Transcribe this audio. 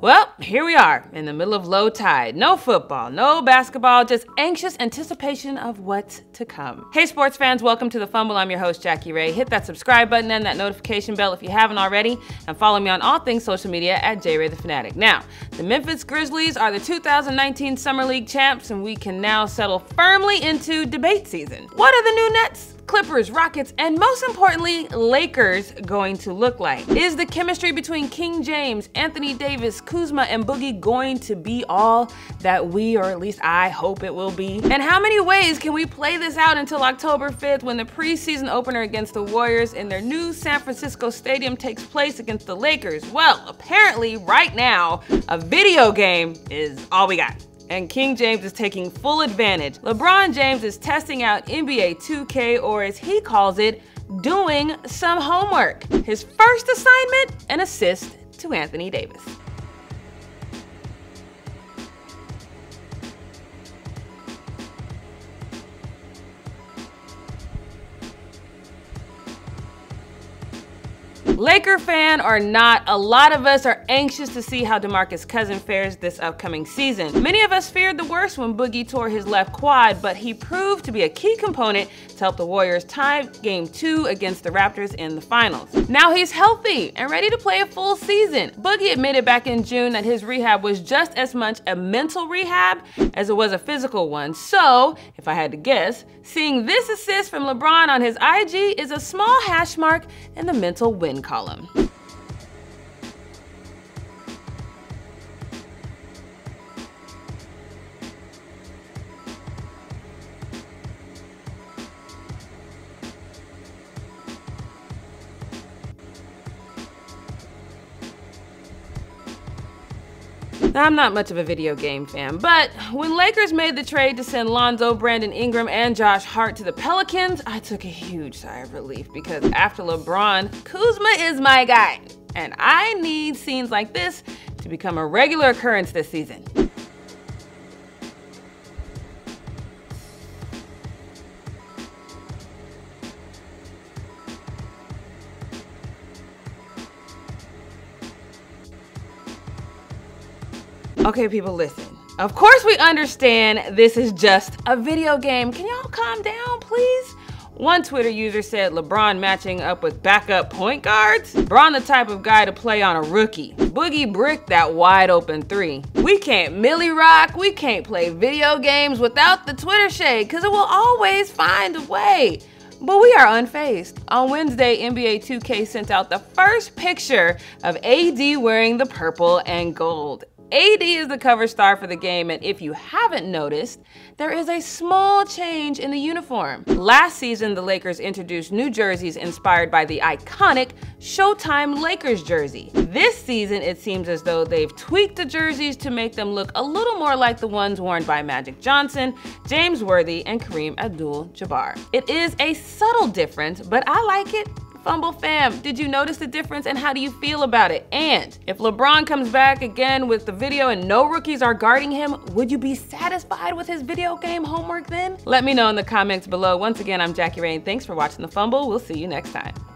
Well, here we are in the middle of low tide. No football, no basketball, just anxious anticipation of what's to come. Hey, sports fans, welcome to The Fumble. I'm your host, Jackie Ray. Hit that subscribe button and that notification bell if you haven't already, and follow me on all things social media at JRay the Fanatic. Now, the Memphis Grizzlies are the 2019 Summer League champs, and we can now settle firmly into debate season. What are the new Nets? Clippers, Rockets, and most importantly, Lakers going to look like? Is the chemistry between King James, Anthony Davis, Kuzma, and Boogie going to be all that we, or at least I, hope it will be? And how many ways can we play this out until October 5th when the preseason opener against the Warriors in their new San Francisco stadium takes place against the Lakers? Well, apparently, right now, a video game is all we got and King James is taking full advantage. LeBron James is testing out NBA 2K, or as he calls it, doing some homework. His first assignment, an assist to Anthony Davis. Laker fan or not, a lot of us are anxious to see how DeMarcus Cousin fares this upcoming season. Many of us feared the worst when Boogie tore his left quad, but he proved to be a key component to help the Warriors tie game two against the Raptors in the finals. Now he's healthy and ready to play a full season. Boogie admitted back in June that his rehab was just as much a mental rehab as it was a physical one. So, if I had to guess, seeing this assist from LeBron on his IG is a small hash mark in the mental win column. I'm not much of a video game fan, but when Lakers made the trade to send Lonzo, Brandon Ingram, and Josh Hart to the Pelicans, I took a huge sigh of relief because after LeBron, Kuzma is my guy. And I need scenes like this to become a regular occurrence this season. Okay, people, listen. Of course, we understand this is just a video game. Can y'all calm down, please? One Twitter user said LeBron matching up with backup point guards. LeBron the type of guy to play on a rookie. Boogie bricked that wide open three. We can't Millie rock, we can't play video games without the Twitter shade, cause it will always find a way. But we are unfazed. On Wednesday, NBA 2K sent out the first picture of AD wearing the purple and gold. AD is the cover star for the game, and if you haven't noticed, there is a small change in the uniform. Last season, the Lakers introduced new jerseys inspired by the iconic Showtime Lakers jersey. This season, it seems as though they've tweaked the jerseys to make them look a little more like the ones worn by Magic Johnson, James Worthy, and Kareem Abdul-Jabbar. It is a subtle difference, but I like it Fumble fam, did you notice the difference and how do you feel about it? And if LeBron comes back again with the video and no rookies are guarding him, would you be satisfied with his video game homework then? Let me know in the comments below. Once again, I'm Jackie Ray and thanks for watching The Fumble. We'll see you next time.